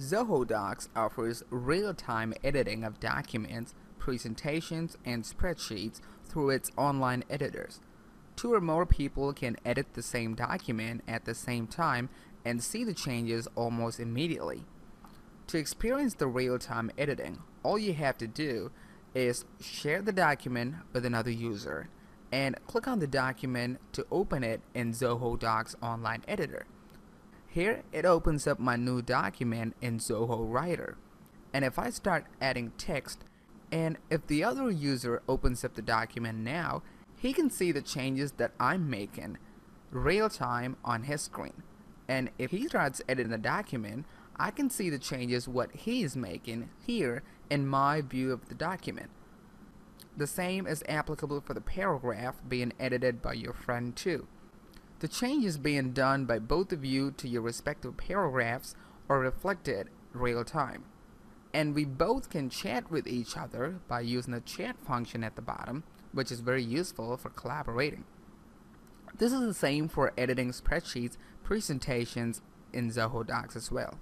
Zoho Docs offers real-time editing of documents, presentations, and spreadsheets through its online editors. Two or more people can edit the same document at the same time and see the changes almost immediately. To experience the real-time editing, all you have to do is share the document with another user and click on the document to open it in Zoho Docs online editor. Here it opens up my new document in Zoho Writer. And if I start adding text, and if the other user opens up the document now, he can see the changes that I'm making real time on his screen. And if he starts editing the document, I can see the changes what he is making here in my view of the document. The same is applicable for the paragraph being edited by your friend too. The changes being done by both of you to your respective paragraphs are reflected real time. And we both can chat with each other by using the chat function at the bottom, which is very useful for collaborating. This is the same for editing spreadsheets, presentations in Zoho Docs as well.